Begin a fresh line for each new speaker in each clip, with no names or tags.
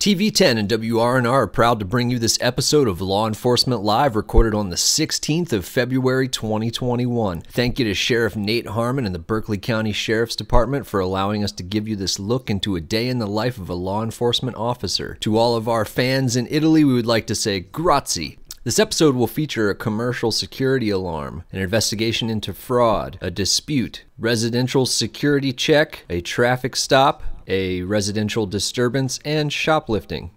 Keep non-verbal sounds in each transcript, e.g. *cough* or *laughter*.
TV10 and WRNR are proud to bring you this episode of Law Enforcement Live recorded on the 16th of February 2021. Thank you to Sheriff Nate Harmon and the Berkeley County Sheriff's Department for allowing us to give you this look into a day in the life of a law enforcement officer. To all of our fans in Italy, we would like to say grazie. This episode will feature a commercial security alarm, an investigation into fraud, a dispute, residential security check, a traffic stop, a residential disturbance, and shoplifting.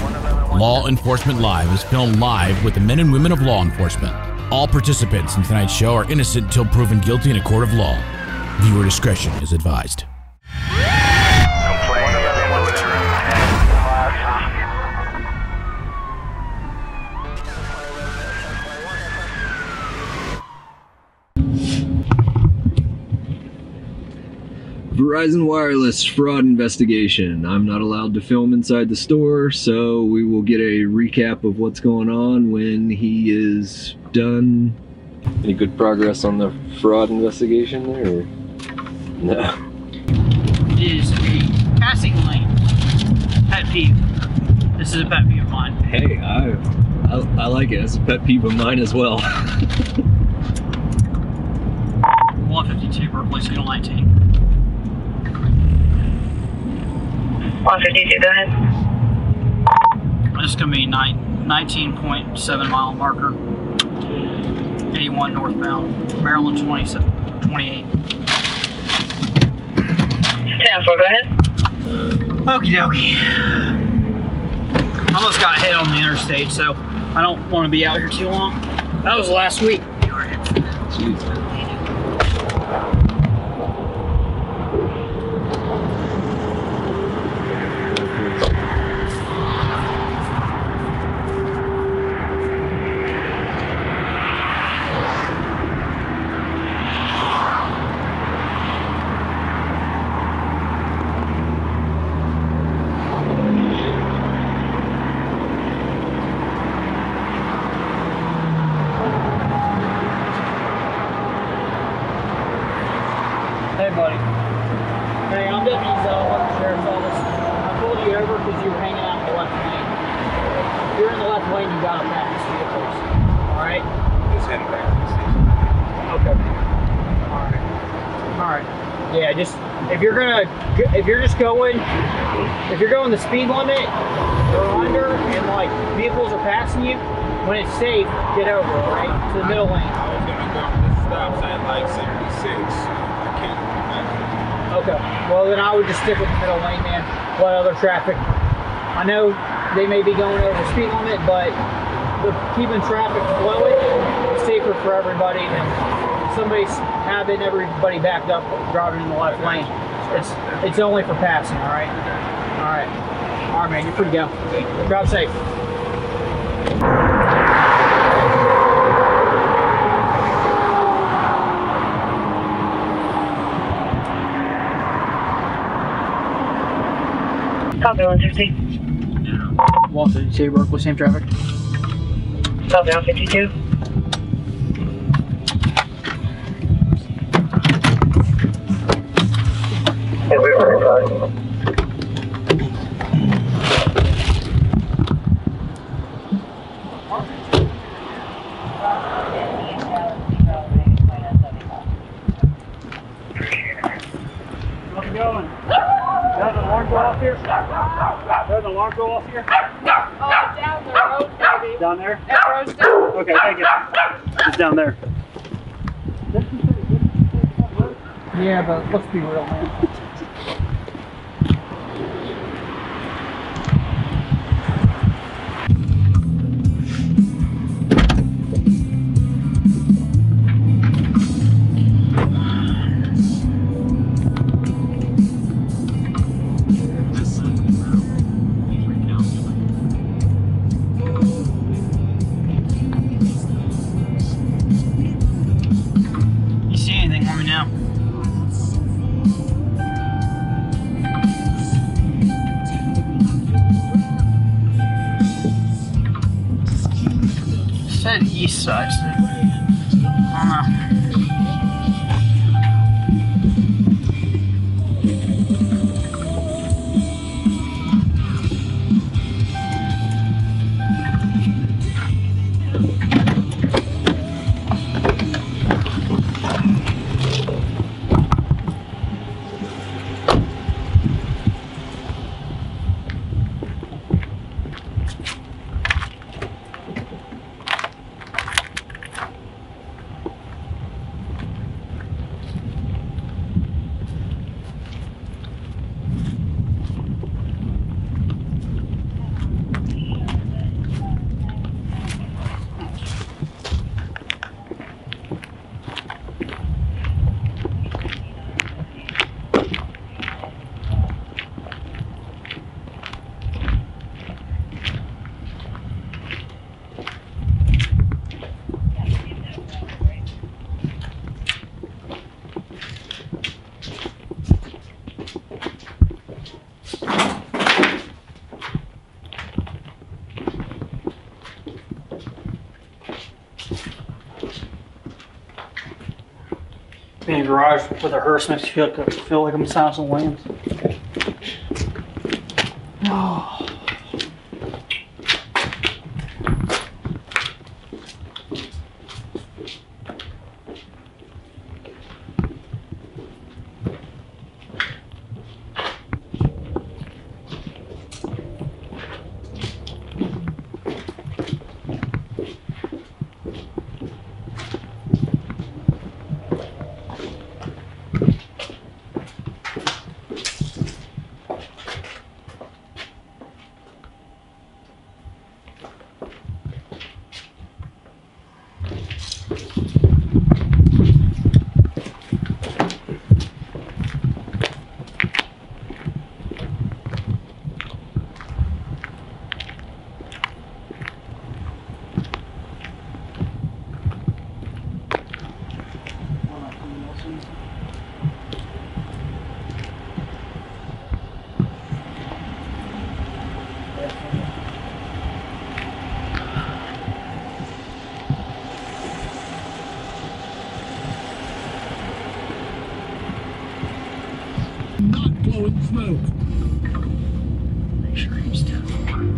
Law Enforcement Live is filmed live with the men and women of law enforcement. All participants in tonight's show are innocent until proven guilty in a court of law. Viewer discretion is advised.
Verizon Wireless fraud investigation. I'm not allowed to film inside the store, so we will get a recap of what's going on when he is done. Any good progress on the fraud investigation there? Or? No.
is a passing lane. Pet peeve. This is a pet peeve of mine.
Hey, I, I, I like it. It's a pet peeve of mine as well. *laughs*
152 Berkeley Signal 19.
152, go ahead.
This is going to be nine, 19.7 mile marker. 81 northbound. Maryland 27, 28.
10 4, go ahead.
Okie dokie. Almost got hit on the interstate, so I don't want to be out here too long. That was last week.
Jeez.
Hey, buddy. Hey, I'm Deputy Zell with the Sheriff's Office. I pulled you over because you were hanging out in the left lane. If you're in the left lane, you gotta pass vehicles. Alright?
Just heading back to the station.
Okay. Alright. Alright. Yeah, just, if you're gonna, if you're just going, if you're going the speed limit or under and like vehicles are passing you, when it's safe, get over, alright? To the middle lane.
I was gonna go to the stop sign like 76. I can't go back.
Okay. Well, then I would just stick with the middle lane, man. Let other traffic. I know they may be going over speed limit, but keeping traffic flowing is safer for everybody than somebody's having everybody backed up driving in the left lane. It's it's only for passing. All right. All right. All right, man. You're free to go. Drive safe.
Copy 160.
152 with same traffic.
Copy 152. Hey, we were inside.
How's it going? Does the alarm go off here? Does the alarm go off here?
Oh, down the road, baby.
Down there?
At Rosedale.
Okay, thank you. It's down there. Yeah, let's be real, man. With a hearse makes you feel, feel like I'm Silence of
smoke.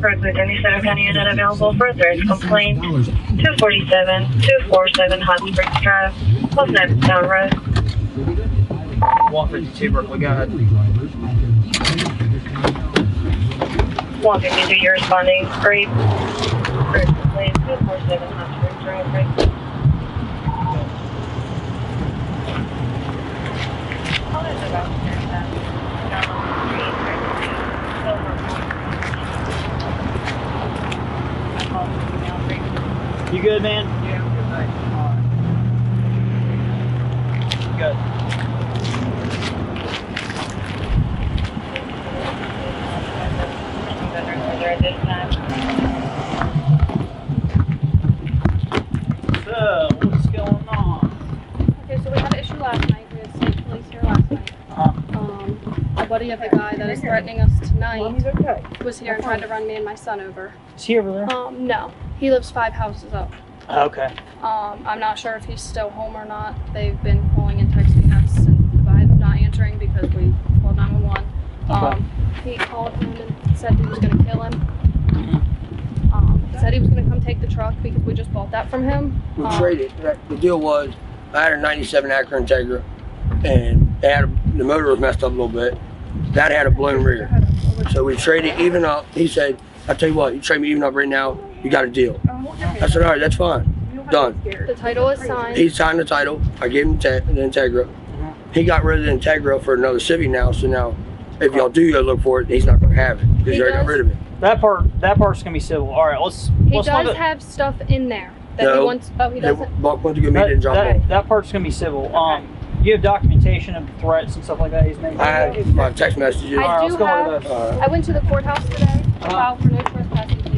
Berkeley, Denny Center County unit available for a third complaint. 247, 247 Hot Springs Drive, Los Town Road.
152 Berkeley, go ahead.
152, you're responding. Great. First complaint, 247 Hot Springs Drive, right?
You good, man? Good. So, what's going on?
Okay, so we had an issue last night. We had state police here last night.
Uh-huh.
Um, a buddy of the guy that is threatening us tonight was here and tried to run me and my son over.
Is he over there?
Um, no, he lives five houses up.
Okay.
Um, I'm not sure if he's still home or not. They've been calling and texting us, and I'm not answering because we called 911. Um, he called him and said he was going to kill him. Um, said he was going to come take the truck because we just bought that from him.
We
Um,
traded. The deal was, I had a '97 Acura Integra, and it had a, the motor was messed up a little bit. That had a blown rear, so we traded even up. He said, I'll tell you what, you trade me even up right now, you got a deal." I said, "All right, that's fine, done."
The title is signed.
He signed the title. I gave him te- the Integra. He got rid of the Integra for another Civic now. So now, if y'all do go look for it, he's not going to have it because
He
you already got
does.
rid of it.
That part, that part's gonna be civil. All right, let's.
He
let's
does
look at-
have stuff in there that he
No.
wants. Oh, he
They
doesn't.
Buck went to go meet
that,
it and drop it
that, that part's gonna be civil. Um, you have documentation of threats and stuff like that he's making.
off. I had my text messages.
I
All right,
do
let's go
have-
with.
Uh,
I went to the courthouse today to
Uh-huh.
file for no trespassing papers.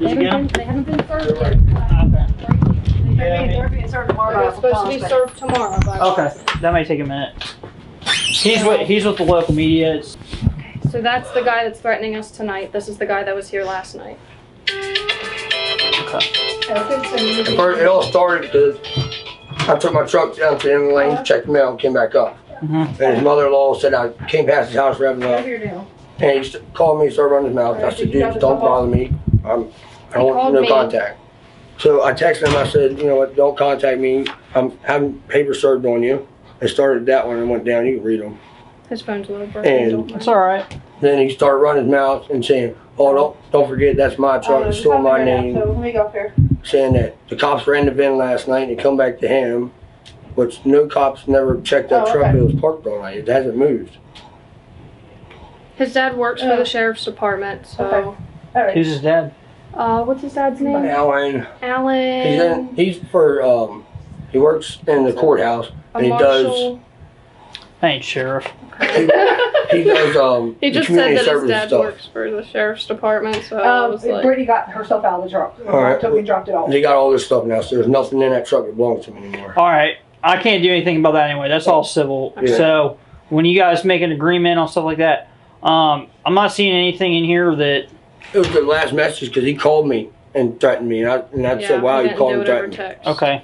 They haven't, been, they haven't been served yet.
Okay.
They're
Yeah,
being served tomorrow to be served tomorrow. By
Okay, that may take a minute. He's with he's with the local media. It's,
So that's the guy that's threatening us tonight. This is the guy that was here last night.
At first, it all started because I took my truck down to the end of the lane, checked the mail, came back up.
Mhm.
And his mother-in-law said I came past his house revving up. And he st- called me, started running his mouth. I said, dude, don't bother me. I'm, I don't want
called
no
me.
contact. So I texted him, I said, you know what, don't contact me. I'm having paper served on you. And started that one and went down, you can read them.
His phone's low. bro.
And-
Don't
it's all right.
Then he started running his mouth and saying, oh, don't, don't forget, that's my truck, oh, it's still my name.
So let me go up here.
saying that the cops ran the VIN last night and they come back to him, which no cops never checked that
Oh,
truck
okay.
that was parked all night. It hasn't moved.
His dad works for
Oh.
the sheriff's department. So,
Okay. All right.
Who's his dad?
Uh, what's his dad's name?
Alan,
Alan.
he's in, he's for um, he works in the courthouse
a
and he does
marshal.
I ain't sheriff.
he does um *laughs*
He
the
just said
community
that his
service
dad
stuff.
works for the sheriff's department. So I
Um,
was like,
Brittany got herself out of the truck.
All right.
So we dropped it off.
They got all this stuff now, so there's nothing in that truck that belongs to him anymore.
All right, I can't do anything about that anyway. That's all civil.
Yeah.
So when you guys make an agreement on stuff like that, um, I'm not seeing anything in here that
It was the last message because he called me and threatened me, and I, and I
yeah,
said, "Wow,
we
you called and
it over
threatened." me."
text.
okay.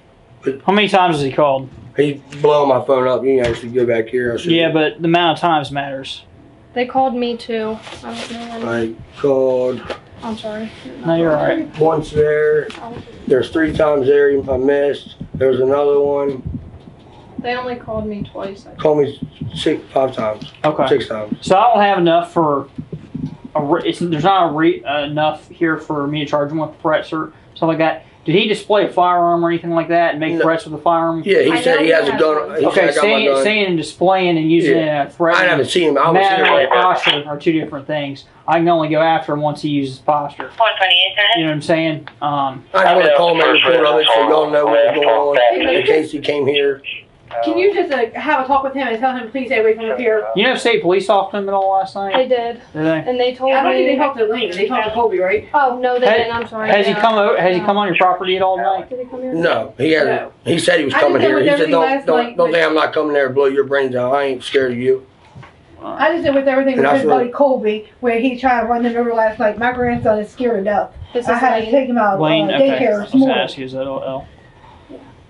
How many times has he called?
He's blowing my phone up. You can actually go back here. I should-
Yeah, but the amount of times matters.
They called me too. I don't know. when-
I called
I'm sorry.
No, you're all right.
once there. There's three times there I missed. There's another one.
They only called me twice. I
Called me six, five times,
Okay.
six times.
So I don't have enough for a. It's, there's not a re- uh, enough here for me to charge him with threats or stuff like that. Did he display a firearm or anything like that and make
No.
threats with a firearm?
Yeah, he
I
said he
he
has a
has
gun.
Okay,
said I
saying,
gun.
saying and displaying and using
Yeah.
a threat.
I haven't seen him. I was
manner
here.
and posture are two different things. I can only go after him once he uses posture.
128,
You know what I'm saying? Um,
I just want to call him and report of it so y'all know what's going on in case he came here.
Can you just uh, have a talk with him and tell him please stay away from up here?
you know, if state police talked to him at all last
They
night.
did,
Did they?
and they told
I don't think they
me.
talked to Lane. They talked to Colby, right?
Oh no, they
Has-
didn't. I'm sorry.
Has he
no.
come? o- Has he come on your property at all tonight?
Did he come here?
No, he hasn't.
No.
He said he was
I
coming
just
here. He said,
everything
"Don't,
last
don't,
night,
don't
but-
think I'm not coming there to blow your brains out. I ain't scared of you."
I just did with everything
And
with
that's
his
what-
buddy Colby, where he tried to run him over last night. My grandson is scared to death.
This
I had to
Lane.
take him out
Wayne.
uh,
Okay.
daycare
I
this
was gonna
morning.
ask you, is that L?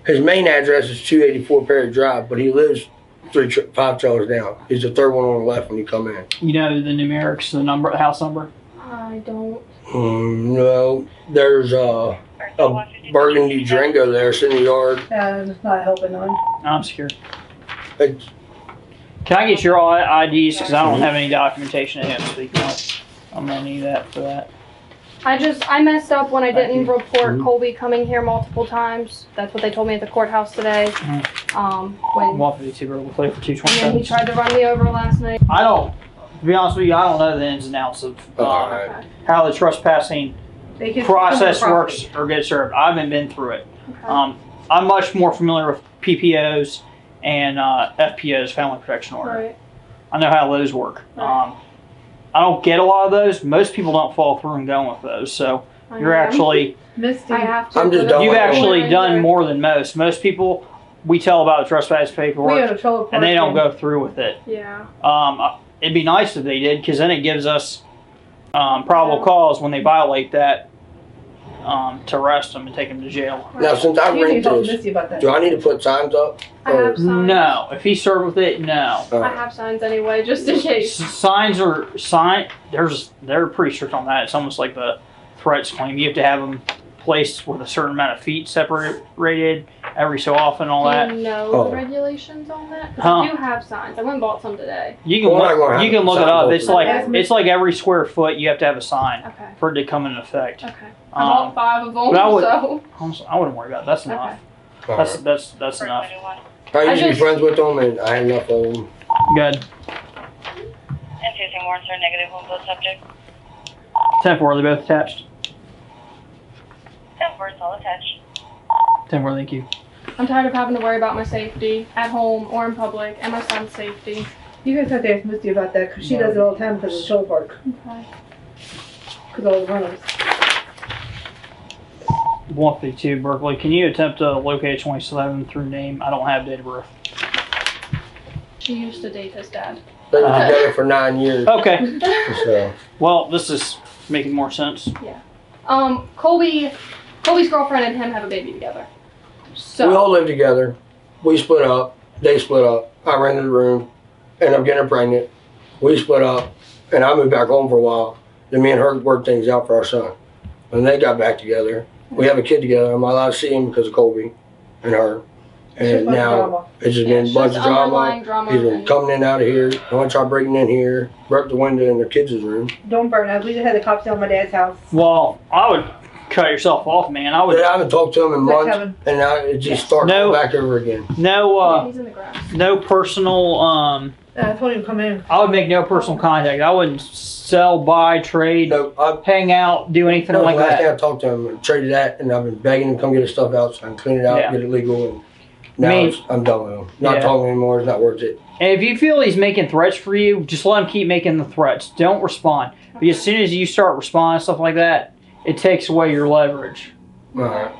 His main address is 284 Perry Drive, but he lives three, five trailers down. He's the third one on the left when you come in.
You know the numerics, the number, the house number.
I don't.
Um, no, there's uh, a burgundy Durango there sitting in the yard.
Uh, it's not helping none.
I'm scared.
It's,
Can I get your IDs? Because I don't have any documentation of him speaking up. I'm gonna need that for that.
I just I messed up when I didn't report
Mhm.
Colby coming here multiple times. That's what they told me at the courthouse today. Um, when
One fifty-two, we'll play for two
and then he
twenty-seven.
tried to run me over last night.
I don't. To be honest with you, I don't know the ins and outs of uh,
Alright.
Okay.
how the trespassing
They can
process
the
works or gets served. I haven't been through it.
Okay.
Um, I'm much more familiar with PPOs and uh, FPOs, Family Protection Order.
Right.
I know how those work.
Right.
Um, I don't get a lot of those. Most people don't fall through and go with those. So
I
you're
am.
actually *laughs*
Misty.
I have to.
I'm just done
you've
with
on
actually
there.
done more than most. Most people we tell about the trespass
we
paperwork
a
and they don't go through with it.
Yeah.
Um, it'd be nice if they did because then it gives us um, probable cause when they violate that um, to arrest them and take them to jail.
now, since I
You need
rent
to talk to
this,
Misty about that.
do I need to put signs up?
I have signs.
No, if he served with it, no.
Uh,
I have signs anyway, just in case.
S- signs are sign. There's they're pretty strict on that. It's almost like the threats claim. You have to have them placed with a certain amount of feet separated every so often. All
Do
that
you know
Oh.
the regulations on that? 'Cause
Huh.
I do have signs. I went and bought some today.
you can
Well, I'm not
look,
gonna
you
have
can look it up.
open.
It's like
Okay.
it's like every square foot you have to have a sign
Okay.
for it to come into effect.
Okay. I
Um,
bought five of them,
but I would-
so. *laughs*
I'm- I wouldn't worry about it. That's enough.
Okay.
all
That's
right.
that's that's enough.
I
I
used to be
just-
friends with them, and I had enough of them.
Good.
Introducing warrants are negative on both subjects.
Ten four. Are they both attached?
Ten four is all attached.
Ten four. Thank you.
I'm tired of having to worry about my safety at home or in public and my son's safety.
You guys have to ask Misty about that because she does it all the time because of the show park.
Okay.
Because all the runners.
One fifty two Berkeley. Can you attempt to locate twenty seven through name? I don't have date of birth.
She used to date his dad.
They were
Uh,
together for nine years.
Okay. *laughs*
So
Well, this is making more sense. Yeah.
Um, Colby, Colby's girlfriend and him have a baby together. So
we all live together. We split up. They split up. I rented a room, and I'm getting her pregnant. We split up, and I moved back home for a while. Then me and her worked things out for our son. When they got back together, we have a kid together. I'm not allowed to see him because of Colby and her. And
a
now it's just been
it's
a bunch of drama.
underlying drama
He's been coming in out of here. I want to try breaking in here, broke the window in their kids' room.
Don't burn us. We just had the cops down my dad's house.
Well, I would cut yourself off, man. I
But
would
I haven't talked to him in
Like
months,
Kevin.
and now it just starts
No.
back over again.
no uh
he's in the grass.
no personal um
Uh, I told him to come in.
I would make no personal contact. I wouldn't sell, buy, trade,
No, I,
hang out, do anything
That was
like
the last
that.
day I talked to him, and traded that, and I've been begging him to come get his stuff out so I can clean it out,
Yeah.
get it legal, and now
Me-
I'm done with him. Not
Yeah.
talking anymore. It's not worth it.
And if you feel he's making threats for you, just let him keep making the threats. Don't respond. Because as soon as you start responding stuff like that, it takes away your leverage.
All right.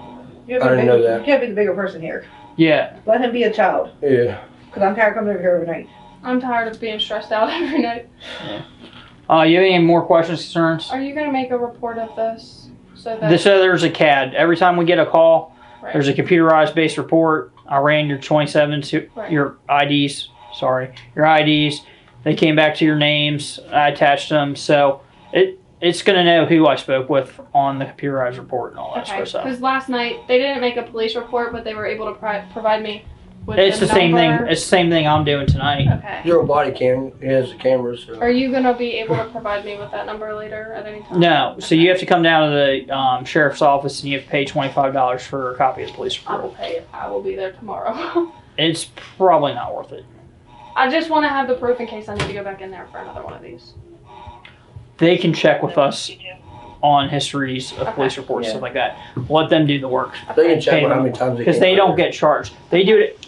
You
I didn't know that.
You can't be the bigger person here.
Yeah.
Let him be a child.
Yeah.
Because I'm tired of coming over here every night.
I'm tired of being stressed out *laughs* every night. Yeah.
Uh, you have any more questions, concerns?
Are you gonna make a report of this so that
This uh, there's a CAD. Every time we get a call,
Right.
There's a computerized based report. I ran your 27, to-
Right.
your IDs. Sorry, your IDs. They came back to your names. I attached them, so it it's gonna know who I spoke with on the computerized report and all that
Okay.
sort of stuff.
Because last night they didn't make a police report, but they were able to pri- provide me with
It's the same thing. It's the same thing I'm doing tonight.
Okay.
Your body cam, it has the cameras. So.
Are you gonna be able to provide me with that number later at any time?
No, so you have to come down to the um, sheriff's office and you have to pay twenty five dollars for a copy of the police report.
I will
report.
pay it. I will be there tomorrow. *laughs*
It's probably not worth it.
I just want to have the proof in case I need to go back in there for another one of these.
They can check with us on histories of
Okay.
police reports
Yeah.
stuff like that. Let them do the work
They can check
Pay
how many times they
because
came
they
out
don't get charged. They do it.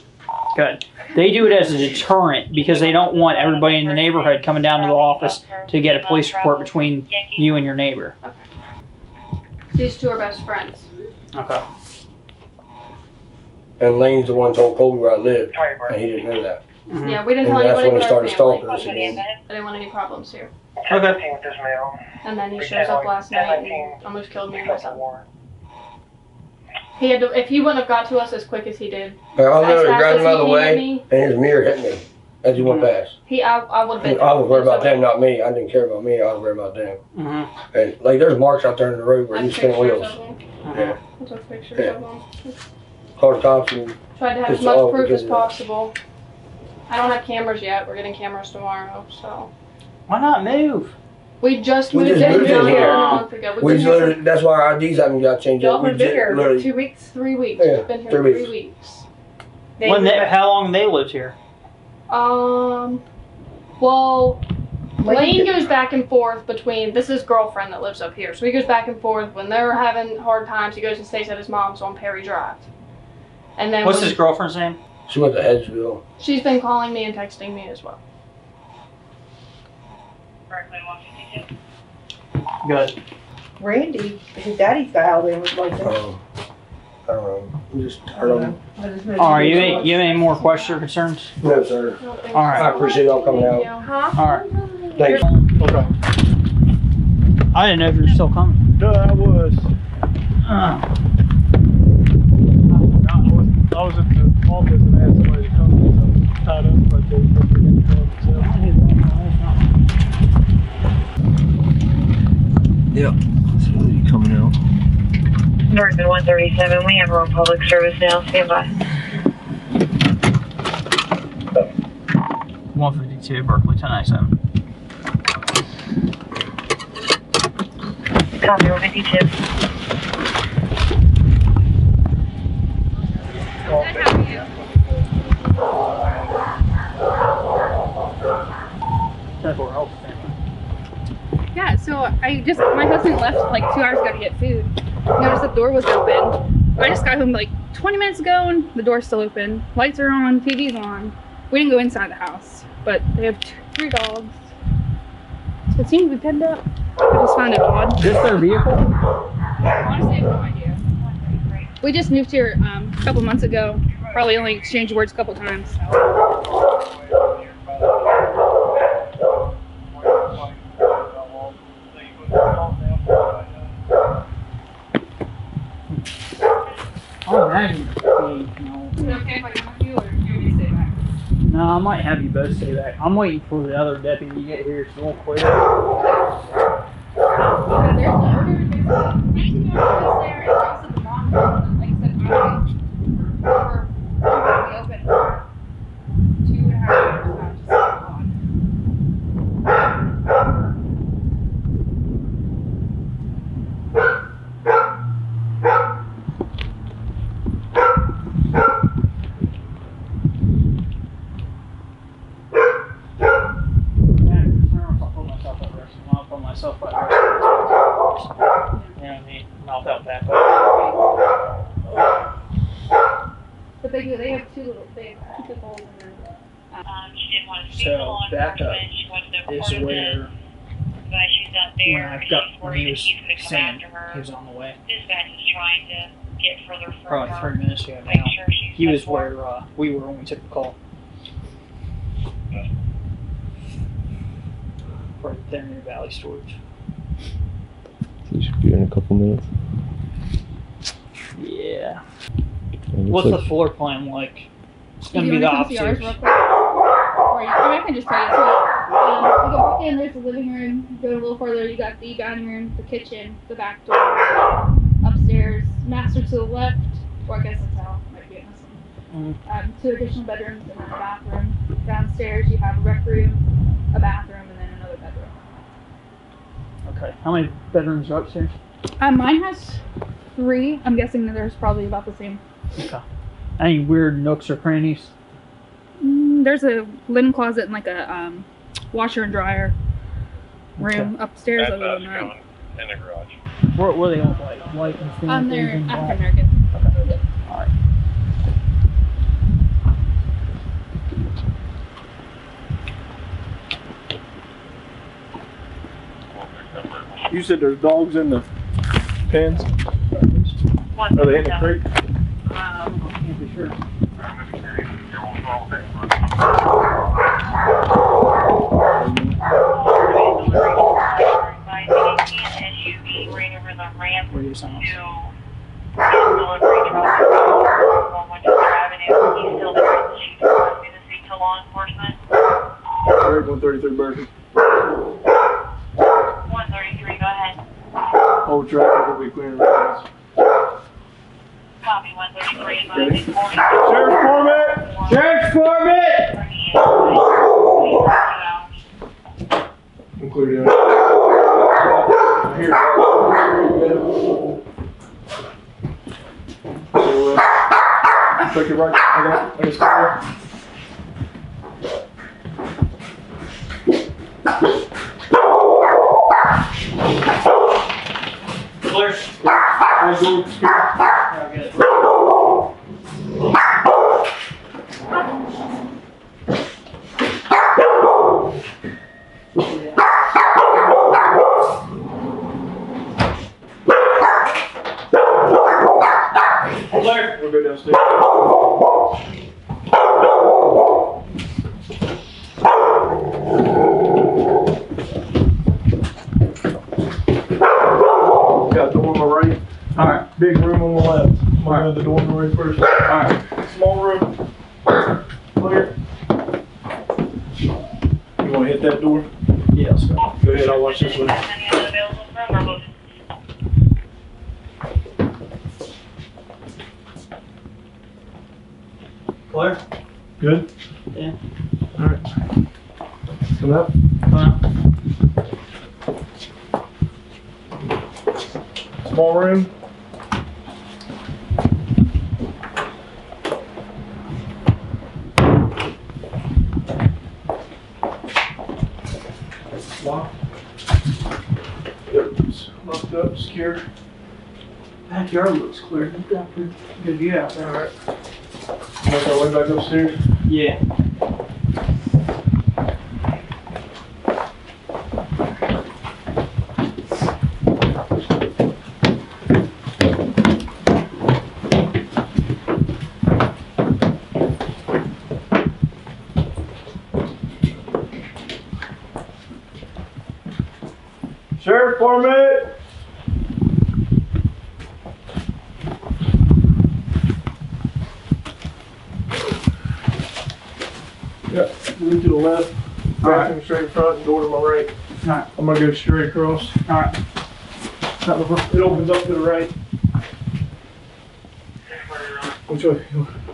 Good. They do it as a deterrent because they don't want everybody in the neighborhood coming down to the office to get a police report between you and your neighbor.
These two are best friends.
Okay.
And Lane's the one told Colby where I live, and he didn't know that.
Mhm.
Yeah, we didn't
And
tell
that's
anybody
when he
but our
started
family.
stalking us again.
I didn't want any problems here.
Okay.
And then he shows up last night and almost killed me and my son. He had to, if he wouldn't have got to us as quick as he did,
But I
as
literally
fast
grabbed
as
him out of the way,
me,
and his mirror hit me as he went past.
he I, I would have been.
I was worried about them, not me. I didn't care about me. I was worried about them.
hmm
And like, there's marks out there in the road where
I
he's
took
spinning wheels.
of them.
Yeah.
I took pictures
Yeah.
of them.
Carter Thompson.
Tried to have as much proof as possible. I don't have cameras yet. We're getting cameras tomorrow, so
Why not move?
we just
We
moved
just
in
moved
here
in here.
a month ago. We've
We
been here for
literally, that's why our IDs haven't got changed yet.
Y'all
We
have been
just
here
literally,
two weeks.
three weeks.
Yeah,
We've been here
three
three
weeks.
weeks.
They
When they, how long they lived here?
Um, well,
Lane
Lane goes back and forth between this is girlfriend that lives up here, so he goes back and forth. When they're having hard times, he goes and stays at his mom's on Perry Drive. And then
What's
when-
his girlfriend's name?
she went to Hedgesville.
she's been calling me and texting me as well.
Good.
Randy, his daddy's got out there was like that.
Um, I don't know. We just, I
I don't
don't
know. I just know
All right. You
was
ain't, you have any more questions or concerns?
No, sir.
I don't
All right.
I appreciate y'all coming out.
Huh?
All right.
Thanks.
Okay. I didn't know if you were still coming.
No, I was.
Uh,
I was, I was at the office and asked somebody to come. So I was tied up, but they they didn't come.
Yep. So you coming out?
Northern 137, we have our own public service now. Stand by.
152 Berkeley 1097.
Copy 152.
Temple Health.
Yeah, so I just my husband left like two hours ago to get food. Noticed the door was open. I just got home like 20 minutes ago and the door's still open. Lights are on, TV's on. We didn't go inside the house, but they have three dogs. So it seems to be penned up. I just found it odd.
Is this their vehicle?
Honestly, I have no idea. We just moved here um, a couple months ago. Probably only exchanged words a couple times.
I'll
okay if I you?
No, I might have you both stay back. I'm waiting for the other deputy to get here, so we'll quit.
There's the anything you want to there, and also the monitor. Like I said, I for to be open for two and a half hours. now, just so odd.
I'll put myself at risk. I'll put myself at risk. You know what I mean? Mouth out back.
But they do. They have two little. They have two pit bulls and then.
Um, she didn't want to speak
So,
to law
backup
enforcement. She wanted to
Is
report
where
this, but she's not
when
there.
I
She's
got when
worried
he
that
was
he's going to come
saying
after her.
he was on the way.
Dispatch is trying to get further from
Probably
her.
three minutes ago
Make
now.
sure she's
He was
set for-
where uh, we were when we took the call. Right there near Valley Storage.
You should be in a couple minutes.
Yeah. What's the floor plan like? It's gonna be the
wanna come see ours
upstairs.
real quick? Or you, I, I can just tell you. So, um, you go walk in, there's the living room. Go a little further, you got the dining room, the kitchen, the back door, upstairs, master to the left, or I guess that's how Um, two additional bedrooms and then a bathroom. Downstairs, you have a rec room, a bathroom, and then another bedroom.
Okay. How many bedrooms are upstairs?
Um, mine has three. I'm guessing that there's probably about the same.
Okay. Any weird nooks or crannies?
Mm, there's a linen closet and like a um, washer and dryer room upstairs
That's
other
us
than that.
going in the garage.
What were they look like? White and?
Um, they're
black?
African American. Okay.
All right.
You said there's dogs in the pens? Are they in the crate?
Um, I can't be sure.
SUV right over the ramp
Where you sign?
to delivery truck on Winchester Avenue. He's still there. She's going to speak to law enforcement.
Crate one thirty-three Berkeley.
133, go ahead.
Whole traffic will be clearing roads.
Copy 133, advising 40.
Sheriff's Department!
Sheriff's Department!
Including. Here. So, uh, take it right. I got, I got started.
Clear.
I go here.
Clear.
We'll go downstairs. Got the one on the right.
All right.
Big room on the left. I'm gonna go to the door on the right first.
Alright.
Small room. Clear. You wanna hit that door?
Yeah, let's go.
Go ahead, I'll watch this one.
Any other available from or both?
Clear.
Good?
Yeah.
Alright. Come up. Small room. Locked. Yep, it's locked up, secure.
Backyard looks clear. You've got pretty good view out there.
Alright. Make
Yeah.
Sheriff Department! Yep, move to the left, bathroom straight in front, door to my right.
Alright.
I'm gonna go straight across.
Alright.
It opens up to the right. Which way?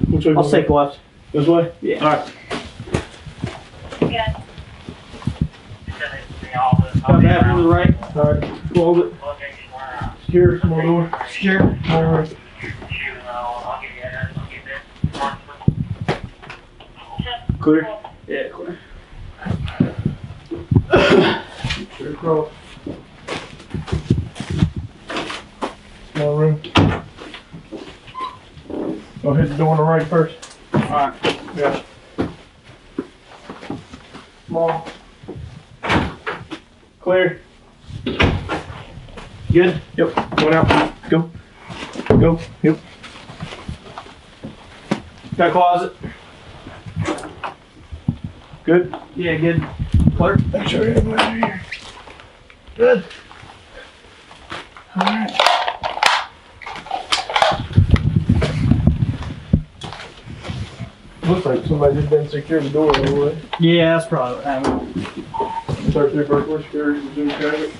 Which way?
I'll take left.
This way?
Yeah.
Alright.
Yes.
Got bathroom to the right.
Alright.
Close it.
Secure, small door.
Secure.
Small room. Clear?
Yeah, clear. *coughs* *coughs*
Straight across. Small room. Go hit the door on the right first.
Alright.
Yeah. Small. Clear.
Good?
Yep. One out. Go. Go. Yep.
Got a closet?
Good.
Yeah, good. Clear.
Make sure everybody's here. Good. Alright. Looks like somebody just didn't secure the door all the way.
Yeah, that's probably what happened.
33 Berkeley Security, Zoom traffic.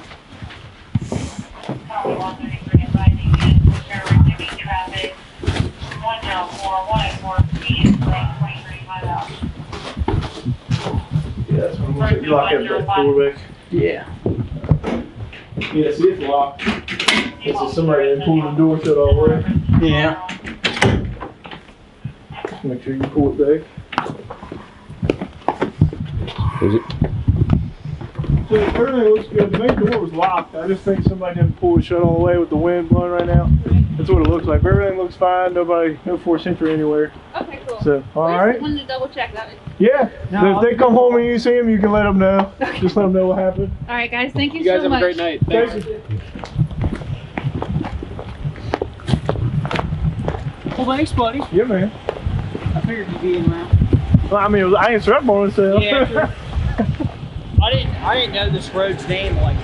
Yeah, that's what I'm looking at. Lock up that door back.
Yeah.
Yeah, see it's locked. It's just somebody that pulled the door shut all the way.
Yeah.
Make sure you pull it back.
Is it?
So everything looks good. The main door was locked. I just think somebody didn't pull it shut all the way with the wind blowing right now. That's what it looks like. But everything looks fine. Nobody, no force entry anywhere.
Okay, cool.
So, all
I
right.
just wanted to double check that.
Yeah.
No,
if they come home and you see them, you can let them know. *laughs* Just let them know what happened.
All right, guys. Thank you, so much.
You guys
so
have
much.
a great night. Thanks.
Well, thanks, buddy.
Yeah, man.
I figured you'd be in around.
Well, I mean, it was, I answered up on itself.
Yeah, sure. *laughs* I didn't. I didn't know this road's name. Like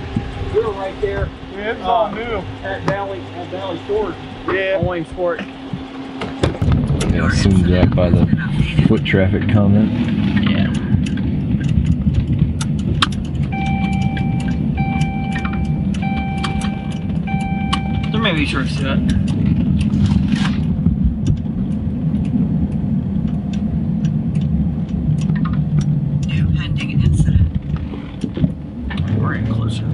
we were right there
yeah, it's all
Uh,
new.
at Valley at Valley Ford
Yeah.
on Williamsport.
Yeah, assumed that by the foot traffic comment.
Yeah. There may be truth to it.
New pending incident.
We're getting closer.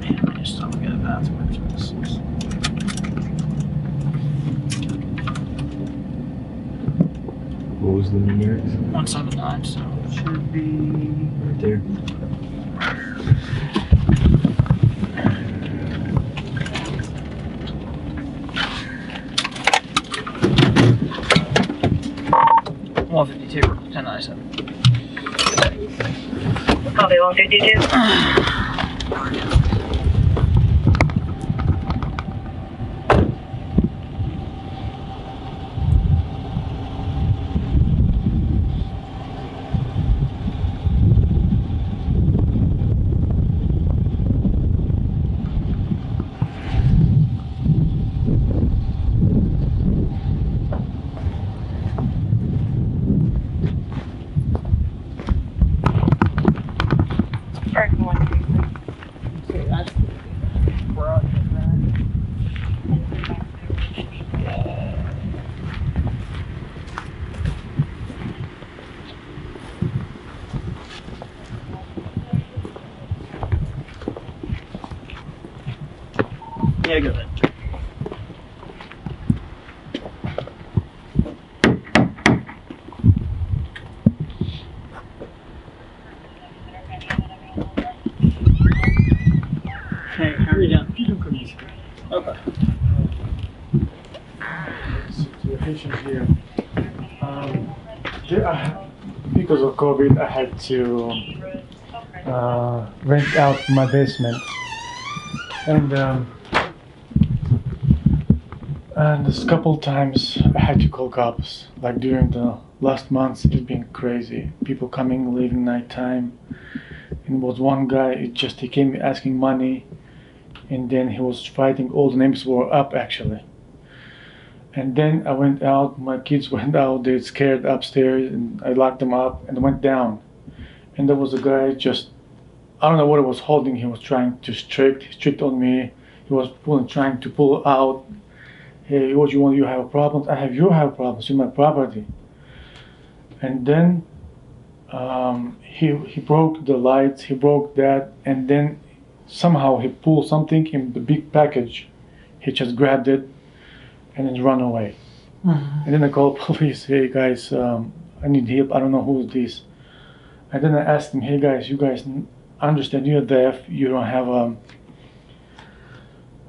Man, I just thought we got a bathroom after this.
What was the numerics?
179, so it should be.
Right there.
One fifty two, ten ninety seven.
Copy 152. Alright, 132.
Yeah, go ahead. Hey, how are you doing? Okay.
situation here. Um, there I, because of To uh, rent out my basement, and um, and this couple times I had to call cops. Like during the last months, it's been crazy. People coming, leaving nighttime. And was one guy. It just he came asking money, and then he was fighting. All the names were up actually. And then I went out, my kids *laughs* went out, they scared upstairs, and I locked them up and went down. And there was a guy just, I don't know what he was holding, he was trying to strict, strict on me. He was pulling, trying to pull out, hey, what you want, you have problems. I have, you have problems, in my property. And then um, he, he broke the lights, he broke that, and then somehow he pulled something in the big package. He just grabbed it and then run away. And then I called *laughs* police. Hey guys, um, I need help. I don't know who's this. And then I asked them, Hey guys, you guys understand you're deaf. You don't have a,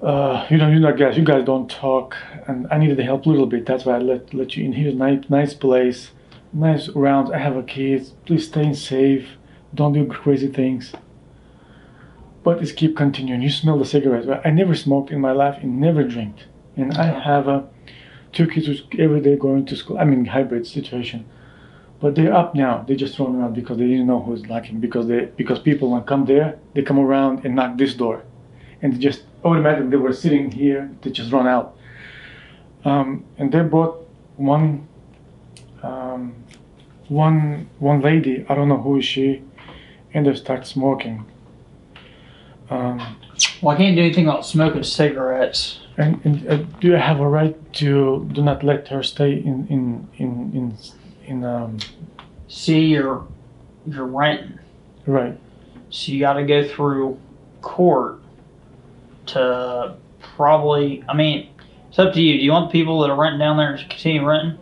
Uh, you don't. You're not guys. You guys don't talk, and I needed the help a little bit. That's why I let let you in. here, nice nice place, nice rounds. I have a kid. Please stay safe. Don't do crazy things. But it's keep continuing. You smell the cigarettes. I never smoked in my life and never drank and I have uh, two kids every day going to school. I mean, hybrid situation, but they're up now. They just thrown around because they didn't know who's knocking. Because they because people when come there, they come around and knock this door, and they just automatically they were sitting here. They just run out. Um, and they brought one, um, one, one lady. I don't know who is she, and they start smoking. Um,
Well, I can't do anything about smoking cigarettes.
and and uh, do I have a right to do not let her stay in in in in, in um,
See, you're you're renting,
right?
so you got to go through court to probably. I mean, it's up to you. Do you want people that are renting down there to continue renting?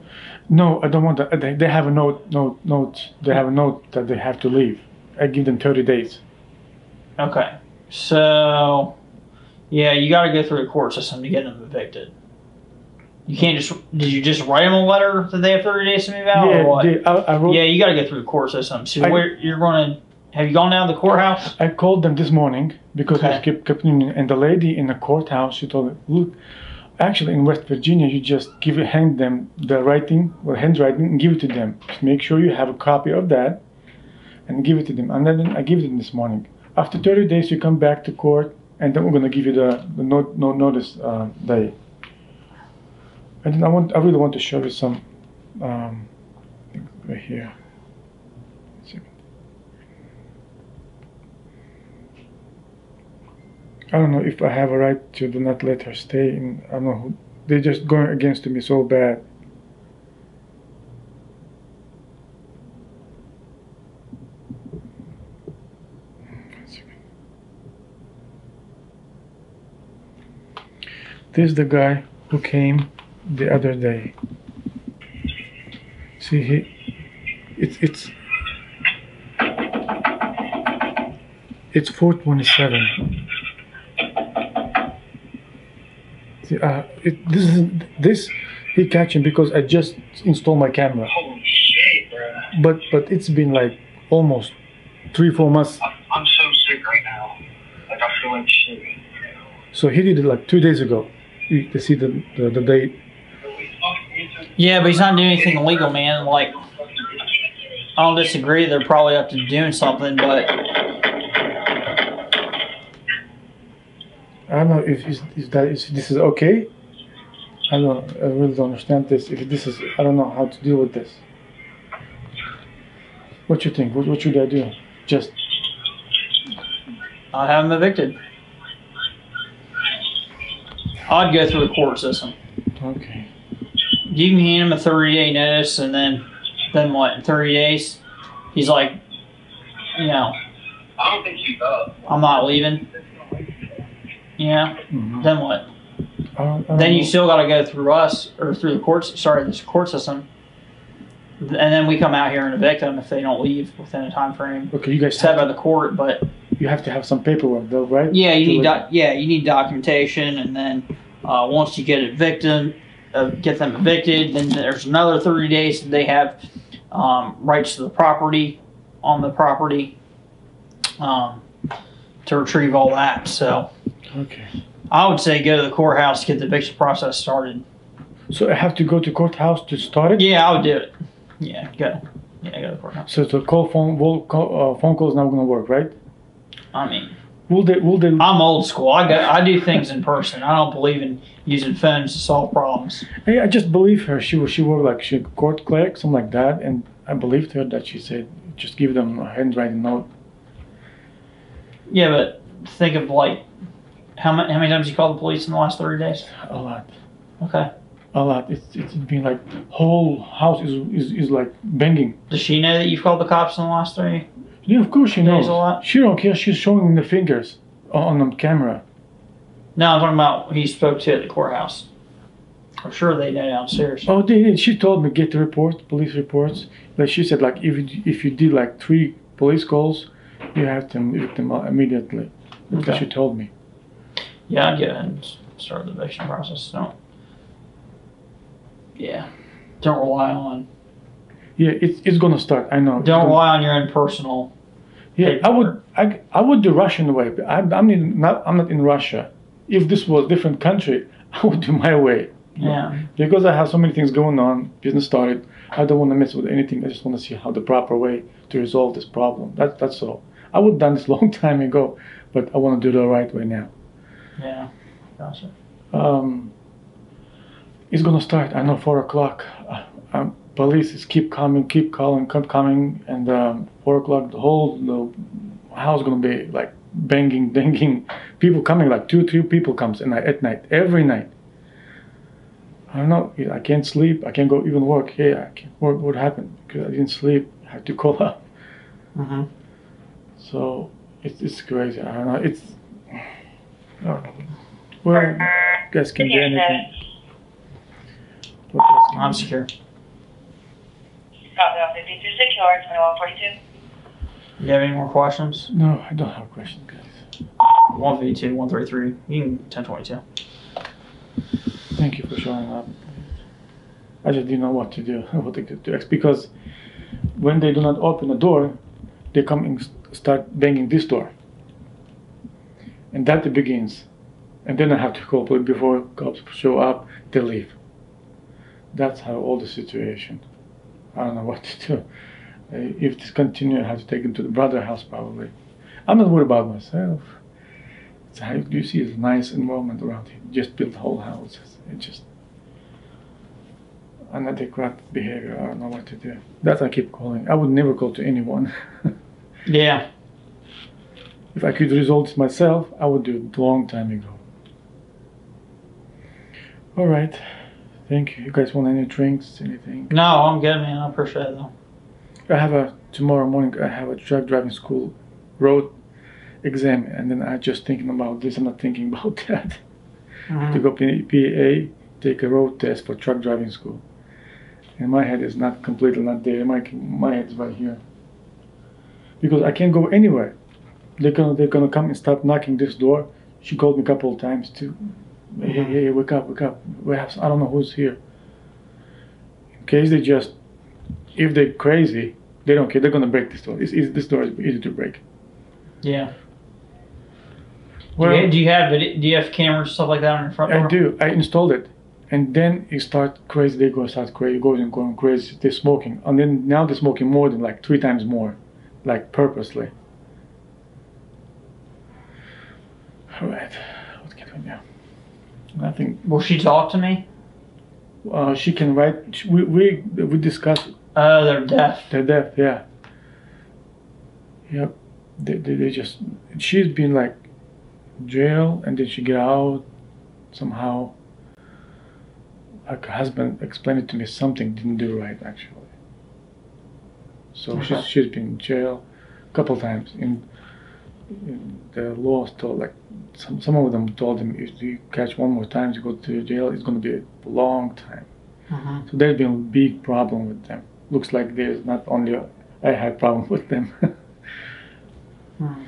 No, I don't want that. They, they have a note, note, note. They have a note that they have to leave. I give them thirty days.
Okay, so yeah, you got to go through the court system to get them evicted. You can't just. Did you just write them a letter that they have thirty days to move out,
yeah,
or what?
they, I, I wrote.
Yeah, you got to go through the court system. So
I-
where you're going to have you gone down to the courthouse?
I called them this morning because
Okay.
it kept continuing, and the lady in the courthouse she told me, look, actually in West Virginia you just give hand them the writing or handwriting and give it to them. Just make sure you have a copy of that, and give it to them. And then I give it to them this morning. After 30 days you come back to court, and then we're gonna give you the the no, no notice uh, day. I want I really want to show you some um, right here. I don't know if I have a right to do not let her stay in. I don't know. They're just going against me so bad. This is the guy who came the other day. See, he, it's it's it's 427. See, uh, it, this is this he catching because I just installed my camera.
Holy shit, bro.
But but it's been like almost three four months.
I'm so sick right now. Like I feel like shit.
So he did it like two days ago. You see the the, the date.
Yeah, but he's not doing anything illegal, man. Like, I don't disagree. They're probably up to doing something, but
I don't know if is, is that is this is okay. I don't. I really don't understand this. If this is, I don't know how to deal with this. What you think? What, what should I do? Just
I'd have him evicted. I'd go through the court system.
okay.
You can hand him a 30 day notice, and then, then what? In 30 days, he's like, you know,
I don't think she's up.
I'm not leaving. Yeah.
Mhm.
Then what?
I don't, I don't
Then you still got to go through us or through the courts. Sorry, this court system. And then we come out here and evict them if they don't leave within a time frame
Okay, you guys
set by the court. But
you have to have some paperwork though, right?
yeah, you
To
need
let-
doc- yeah you need documentation, and then uh, once you get evicted, uh, get them evicted, then there's another 30 days that they have um, rights to the property on the property um, to retrieve all that. So
Okay.
I would say go to the courthouse to get the eviction process started.
So I have to go to courthouse to start it.
Yeah, I would do it. Yeah, go. Yeah, go to the courthouse.
So the call phone, call, uh, phone call is not gonna work, right?
I mean,
Will they? Will do.
I'm old school. I go, I do things in person. I don't believe in using phones to solve problems.
Hey, I just believe her. She was she worked like she court clerk, something like that, and I believed her that she said just give them a handwriting note.
Yeah, but think of like how many how many times you called the police in the last thirty days?
A lot,
Okay.
a lot. It's it's been like whole house is is, is like banging.
Does she know that you've called the cops in the last three?
Yeah, of course she knows.
a lot.
She don't care. She's showing the fingers on, the camera.
No, I'm talking about he spoke to at the courthouse. I'm sure they know downstairs.
Oh, they did. She told me get the report, police reports. Like she said, like if you, if you did like three police calls, you have to evict them immediately. That's what she told me.
Yeah, I'd go ahead and start the eviction process. Don't. Yeah. Don't rely on.
Yeah, it's it's gonna start. I know.
Don't rely on your own personal.
Yeah, I would I, I would do Russian way. But I, I'm in, not I'm not in Russia. If this was a different country, *laughs* I would do my way.
Yeah.
Because I have so many things going on, business started. I don't want to mess with anything. I just want to see how the proper way to resolve this problem. That that's all. I would have done this *laughs* long time ago, but I want to do it the right way now.
Yeah. Gotcha.
Um, It's gonna start. I know four o'clock. Uh, um, police is keep coming, keep calling, keep coming, and um, four o'clock the whole the house gonna be like banging, *laughs* banging. People coming like two, three people comes and at night, every night. I don't know. I can't sleep. I can't go even work. Hey, I can't work. What happened? Because I didn't sleep. I had to *laughs* call up.
Mm-hmm.
So it's it's crazy. I don't know. It's know. Well, guys can do anything. What else can
I'm secure.
Copy off 52 secure, 2142.
You have any more questions?
No, I don't have questions, guys.
152, 133. You can 1022.
Thank you for showing up. I just didn't know what to do, *laughs* what to do because when they do not open the door, they come and start banging this door, and that begins, and then I have to call police before cops show up. They leave. That's how all the situation. I don't know what to do. Uh, If this continues, I have to take him to the brother house probably. I'm not worried about myself. It's how you see it's a nice environment around here. Just build whole houses. It just inadequate behavior. I don't know what to do. That's why I keep calling. I would never call to anyone. *laughs*
Yeah.
if I could resolve this myself, I would do it a long time ago. All right. Thank you. You guys want any drinks? Anything?
No, I'm good, man. I appreciate it, though.
I have a tomorrow morning. I have a truck driving school road exam, and then I'm just thinking about this. I'm not thinking *laughs* about that.
Mhm.
To go PA, take a road test for truck driving school. And my head is not completely not there. My my head is right here. Because I can't go anywhere. They're gonna they're gonna come and start knocking this door. She called me a couple of times to, hey, hey, hey, wake up, wake up. We have I don't know who's here. In case they just, if they're crazy, they don't care. They're gonna break this door. It's, it's, this door is easy to break.
Yeah.
Well-
do, you, do you have do you have cameras stuff like that on your front door?
I do. I installed it, and then it start crazy. They go start crazy, goes and going crazy. They're smoking, and then now they're smoking more than like three times more, like purposely. All right, what can we do? Nothing.
Will she talk to me?
Uh, she can write. sh- We we we discussed.
Oh, they're deaf.
They're deaf. Yeah. Yep. They, they, they just. She's been like jail, and then she get out somehow. Like her husband explained it to me. Something didn't do right actually. So
Okay.
she's she's been in jail a couple times. In the law told like some some of them told him if you catch one more time, you go to jail. It's going to be a long time.
Mhm.
So there's been a big problem with them. Looks like there's not only a, I had problem with them.
Hmm.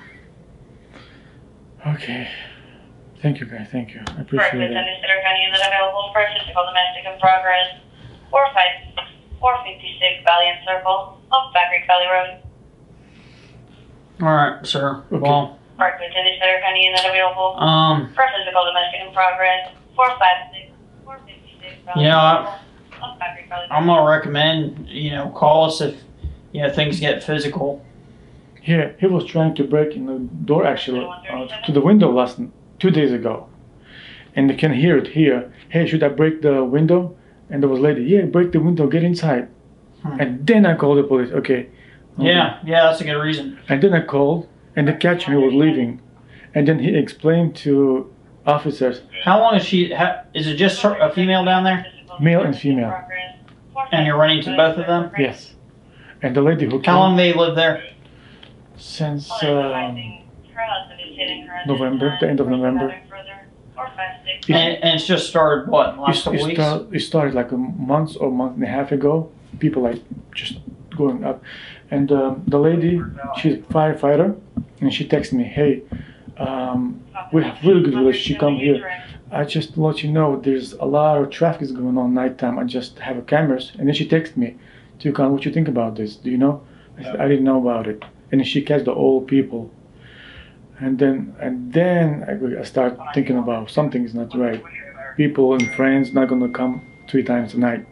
*laughs*
okay. Thank you, guys. Thank you. I appreciate it.
Dennis, County unit available for physical domestic in progress. Four five, four fifty-six Valiant Circle off Back Valley Road.
All right, sir. Well,
Correct, Miss Dennis, Center County unit available
um,
for physical domestic in progress. Four five six, four fifty-six Valiant
You know, I-
Circle off Back Creek Valley Road.
I'm gonna recommend you know call us if you know things get physical.
Yeah, he was trying to break in the door actually uh, to the window last two days ago, and you can hear it here. Hey, should I break the window? And there was lady, yeah, break the window, get inside.
Hmm.
And then I called the police. Okay.
Yeah, yeah, that's a good reason.
And then I called, and they catch me was leaving, and then he explained to officers,
How long is she? Ha, is it just her, a female down there?
male and female.
And you're running to both of them?
Yes. And the lady who
How long they live there?
since um, November, the end of November.
And, and it's just started what last
It, it,
weeks?
start, it started like a month or month and a half ago. People like just going up, and um, the lady, she's a firefighter, and she texted me, "Hey, um, we have really good relationship. Come here. I just let you know there's a lot of traffic is going on nighttime. I just have a cameras." And then she texted me, "Tukan, what you think about this? Do you know?" I said, "I didn't know about it." And she catch the old people. And then and then I, I start thinking about something is not right. People and friends not gonna come three times a night.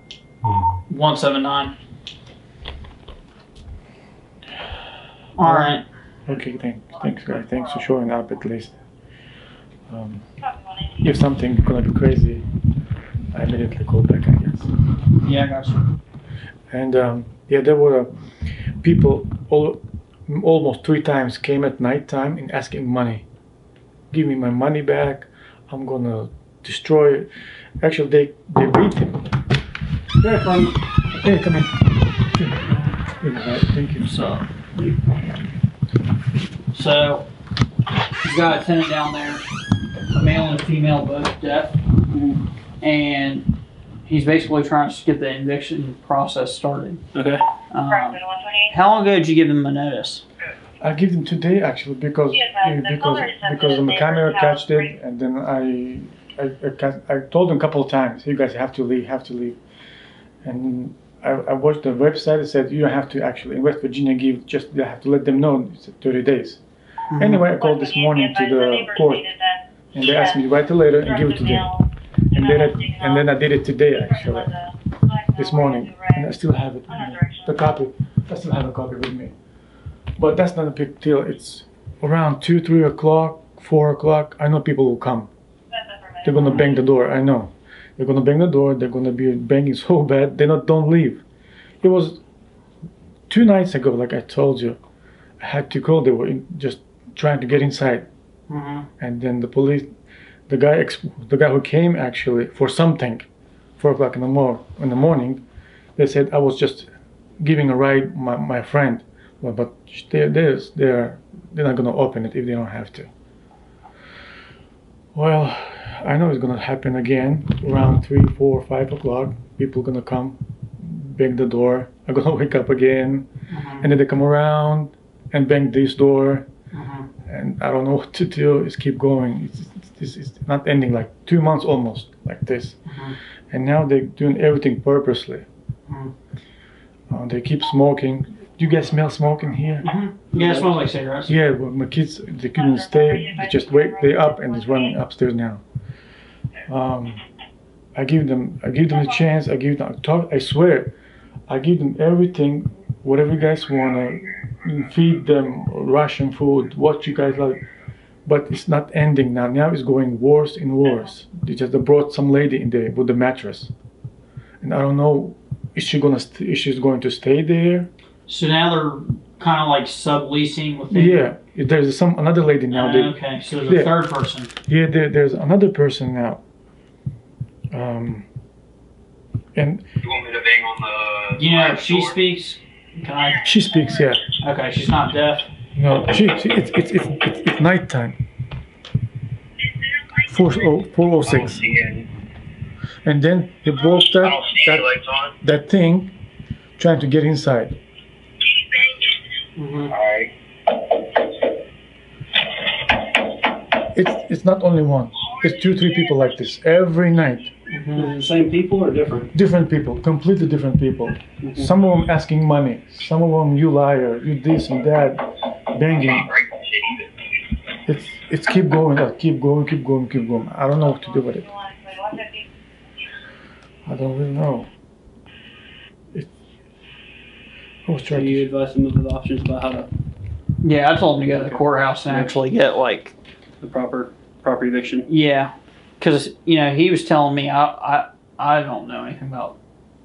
One seven nine. All right.
Okay, thanks, thanks, guys. Thanks for showing up at least. Um, if something gonna be crazy, I immediately call back, I guess.
Yeah, I got you.
And um, yeah, there were uh, people all, almost three times came at night time and asking money. Give me my money back. I'm gonna destroy it. Actually, they they beat him. There, buddy. Hey, come in. Good, all right, Thank you.
So, so he's got a tenant down there, a male and a female, both deaf, and he's basically trying to get the eviction process started.
Okay.
Um, how long ago did you give him a notice?
I give them today actually because
Yes,
uh, because because the camera catched it and then I I, I, I told them a couple of times you guys have to leave have to leave and I, I watched the website it said you don't have to actually in West Virginia give just you have to let them know it's 30 days
Mhm.
anyway I called this morning to the court and they asked me to write a letter and give it to them and then I, and then I did it today actually this morning and I still have it the copy I still have a copy with me but that's not a big deal. It's around two, three o'clock, four o'clock. I know people will come. They're gonna bang the door. I know. They're gonna bang the door. They're gonna be banging so *laughs* bad they not don't leave. It was two nights ago, like I told you. I had to call. They were in, just trying to get inside,
Mm-hmm.
and then the police, the guy, ex- the guy who came actually for something, four o'clock in the mor- in the morning, they said I was just giving a ride my, my friend. Well, but they're, they're, they're, they're not going to open it if they don't have to. Well, I know it's going to happen again around 3, 4, 5 o'clock. People going to come, bang the door. *laughs* I'm to wake up again. Mm-hmm. And then they come around and bang this door. Mm-hmm. And I don't know *laughs* what to do. It's keep going. It's, it's, not ending like two months almost like this. Mm-hmm. And now they're doing everything purposely. Uh, they keep smoking. Do you guys smell smoke in here?
Yeah, it smells like cigarettes.
Yeah, well, my kids they couldn't stay. They just wake. They up and just running upstairs now. Um, I give them. I give them a chance. I give them. Talk. I swear, I give them everything. Whatever you guys wanna feed them Russian food. What you guys like. But it's not ending now. Now it's going worse and worse. They just brought some lady in there with the mattress, and I don't know. Is she gonna? St- is she going to stay there?
So now they're kind of like subleasing with
Yeah, there's some another lady now.
Uh,
they-
okay, so there's a third person.
Yeah, there, there's another person now. Um, and
You want me to bang on the
You know, if she speaks, can I?
she speaks, yeah.
Okay, she's not deaf.
No, she, she it's, it's, it's, it's, it's nighttime. Four oh four oh six. And then he broke that, that, that thing, trying to get inside.
Alright.
It's, it's not only one. It's two, three people like this every night.
The same people or different?
Different people, completely different people. Some of them asking money. Some of them, you liar, you this and that, banging. It's it's keep going, uh, keep going, keep going, keep going. I don't know what to do with it. I don't really know. It, I was
So you advise them of the options about how to
Yeah, I told him to go to the courthouse and actually get like
the proper proper eviction.
Yeah, because you know he was telling me I I I don't know anything about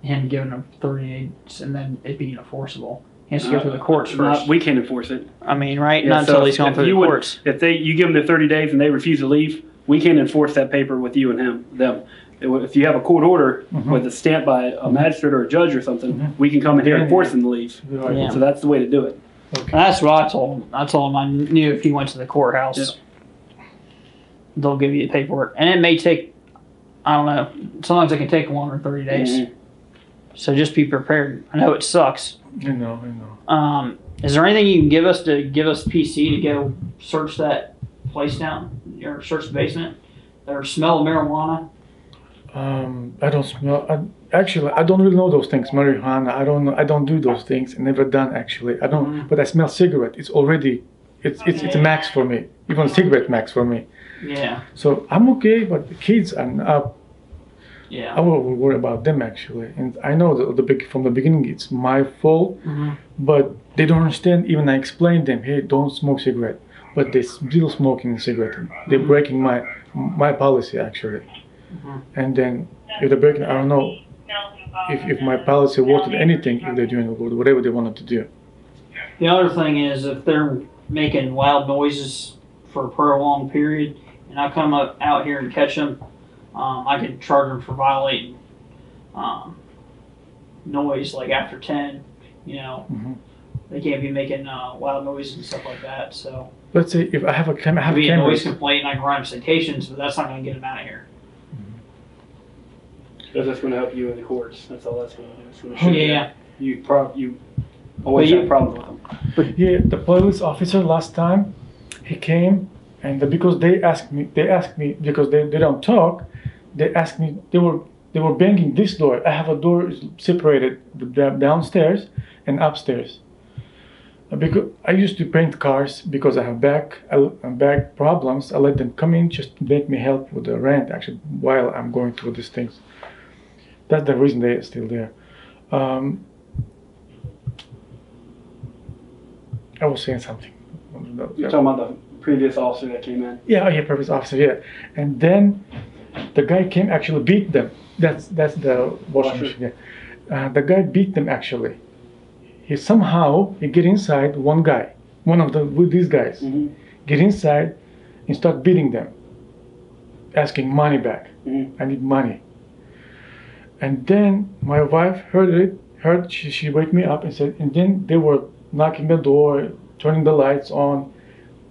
him giving him thirty days and then it being enforceable. He has to go through the courts
Uh, not-
first.
we can't enforce it.
I mean, right?
Yeah,
Not
so
until he's
if-
gone
if
through the
you would-
courts.
If they you give them the 30 days and they refuse to leave, we can't enforce that paper with you and him them. If you have a court order
Mm-hmm.
with a stamp by a magistrate or a judge or something, we can come in here and force them to leave.
Yeah.
So that's the way to do it. Okay.
That's what I told him. I told him I knew if he went to the courthouse, they'll give you the paperwork, and it may take. I don't know. Sometimes it can take longer than thirty days.
Mhm.
So just be prepared. I know it sucks.
I know, I know.
Um, is there anything you can give us to give us PC to go search that place down search the basement or smell of marijuana?
Um, I don't smell. I, actually, I don't really know those things. Marijuana. I don't. know. I don't do those things. Never done actually. I don't. But I smell cigarette. It's already. It's it's it's a max for me. Even cigarette max for me.
Yeah.
So I'm okay. But the kids, I'm up.
Yeah.
I will worry about them actually. And I know the, the big from the beginning it's my fault.
Mhm.
But they don't understand. Even I explained them, hey, don't smoke cigarette. But they're still smoking cigarette. They're breaking my my policy actually. And then if they're breaking, I don't know if, if my policy worth anything if they're doing whatever they wanted to do.
The other thing is if they're making loud noises for a prolonged period, and I come up out here and catch them, um, I can charge them for violating um, noise like after ten. You know,
Mhm.
They can't be making uh, loud noises and stuff like that. So
Let's say if I have a cam, I have
be a noise complaint, and I can write them citations, but that's not going to get them out of here.
Because That's just gonna help you in the courts. That's all that's gonna do. It's gonna show you
Yeah.
that You prob, you always
But you-
have problems with them.
But yeah, the police officer last time, he came and the, because they asked me, they asked me because they, they don't talk, they asked me they were they were banging this door. I have a door separated the, the downstairs and upstairs. Because I used to paint cars because I have back uh, back problems. I let them come in just to make me help with the rent actually while I'm going through these things. That's the reason they are still there. Um, I was saying something.
You're talking about the previous officer that came in.
Yeah, oh yeah, previous officer, yeah. And then the guy came actually beat them. That's that's the washing machine. Yeah. Uh, the guy beat them actually. He somehow he get inside one guy, one of the with these guys,
Mhm.
get inside and start beating them, asking money back.
Mhm.
I need money. And then my wife heard it. Heard she she wake me up and said. And then they were knocking the door, turning the lights on,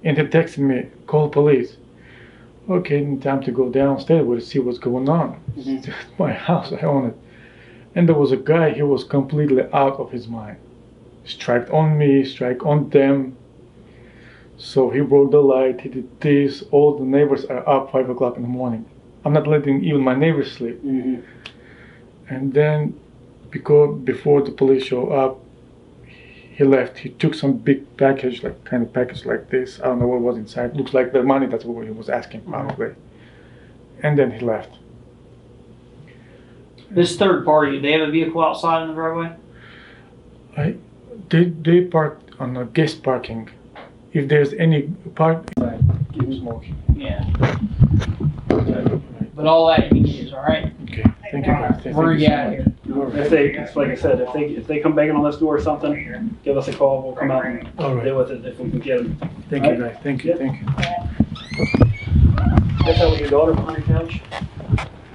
and they texted me, call police. Okay, time to go downstairs to see what's going on.
Mhm. *laughs*
My house, I own it. And there was a guy, he was completely out of his mind. Strike on me, strike on them. So he broke the light, he did this. All the neighbors are up five o'clock in the morning. I'm not letting even my neighbors sleep.
Mhm.
And then, because before the police show up, he left. He took some big package, like kind of package like this. I don't know what was inside. Looks like the money. That's what he was asking probably. And then he left.
This third party, they have a vehicle outside in the driveway.
I, they they park on a guest parking. If there's any park, keep smoking.
Yeah. But all that you can use, all right?
Okay, thank you. guys. Thank
Where
you
you
so
at
much.
here?
If they, it's like I said, if they, if they come banging on this door or something, give us a call. We'll come out and
All right.
deal with it if we can get them.
Thank you, guys. Thank you. Thank you.
That's how your daughter behind the couch?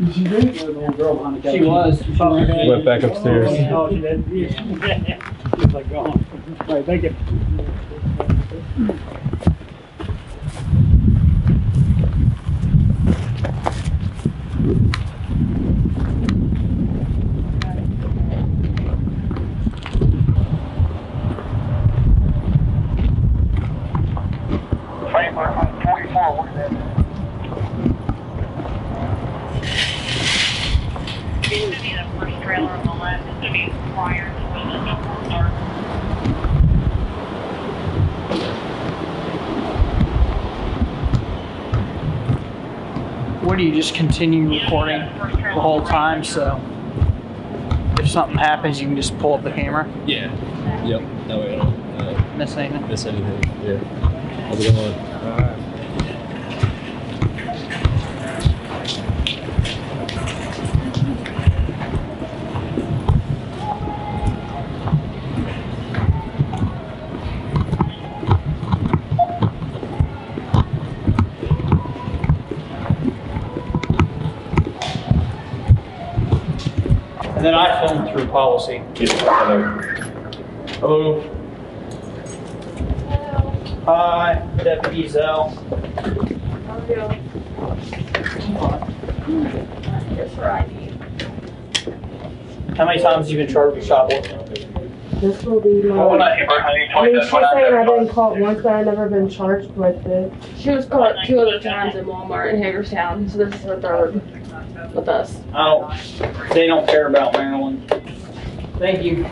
Is she there?
The little girl behind the couch.
She was. She was.
Went back upstairs.
Oh, she did? Like oh, gone. *laughs* All right, thank you.
It's gonna be the first trailer on the left. It's gonna be prior to when the door starts.
What do you just continue recording the whole time? So if something happens, you can just pull up the camera.
Yeah. Yep. That way I don't uh,
Miss anything.
miss anything. Yeah. How's it going?
And then I film through policy. Hello. Hi, Deputy Zell. How are you? That's right. How many times have you been charged with shoplifting?
This will be my.
Well, not-
I mean, she's saying I've been caught once, but I've never been charged with it.
She was caught two other times in Walmart in Hagerstown, so this is her third with us.
I don't, they don't care about Maryland. Thank you.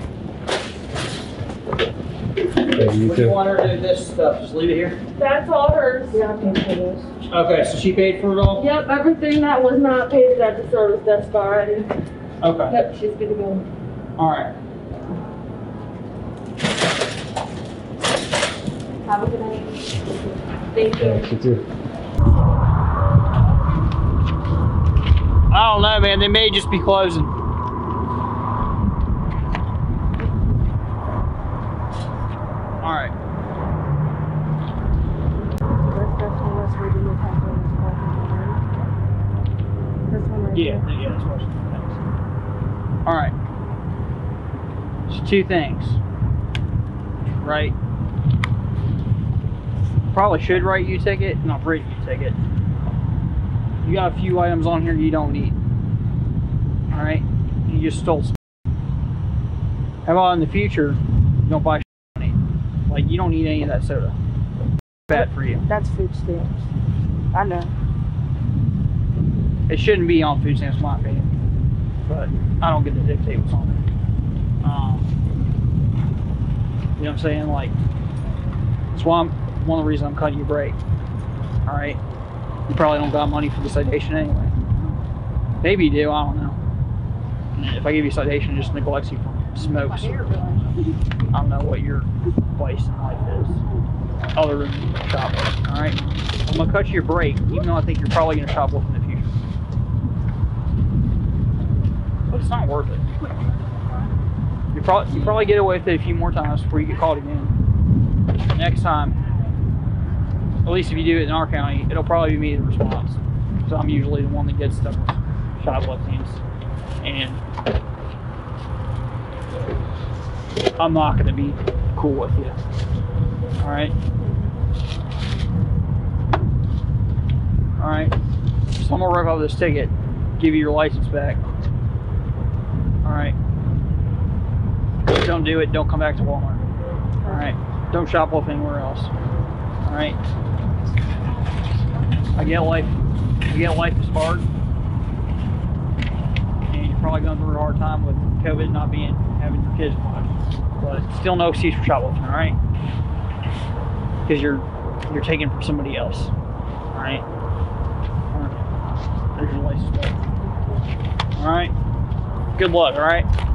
Yeah, you
What do you
too.
want her to do this stuff? Just leave it here?
That's all hers.
Yeah, I paid for this.
Okay, so she paid for it all?
Yep, everything that was not paid is at the service desk already.
Okay,
Yep, she's good to go.
alright.
Have a good night. Thank you.
Yeah, you too.
I don't know, man. They may just be closing. All right. Yeah, yeah, that's what All right. It's two things. Right. Probably should write you ticket, not write you ticket. You got a few items on here you don't need. All right. You just stole. some. How about in the future, don't buy on it. Like you don't need any of that soda. Bad for you.
That's food stamps. I know.
It shouldn't be on food stamps, in my opinion. But I don't get to dictate what's on there. Um, you know what I'm saying? Like, that's why I'm one of the reasons I'm cutting you a break. All right. You probably don't got money for the citation anyway. Maybe you do. I don't know. If I give you a citation, it just neglects you from smokes. I don't know what your place in life is, other than shoplifting. All right. I'm gonna cut you a break, even though I think you're probably gonna shoplift in the future. But it's not worth it. You probably you probably get away with it a few more times before you get caught again. Next time, at least if you do it in our county, it'll probably be me the response. So I'm usually the one that gets stuff. the teams, and I'm not gonna be cool with you. All right. All right. So I'm gonna rip up this ticket, give you your license back. All right. Don't do it. Don't come back to Walmart. All right. Don't shoplift anywhere else. All right. Get life. Get life is hard, and you're probably going through a hard time with COVID not being having your kids. But still, no excuse for shoplifting. All right. Because you're you're taking from somebody else. All right. There's your license. All right. Good luck. All right.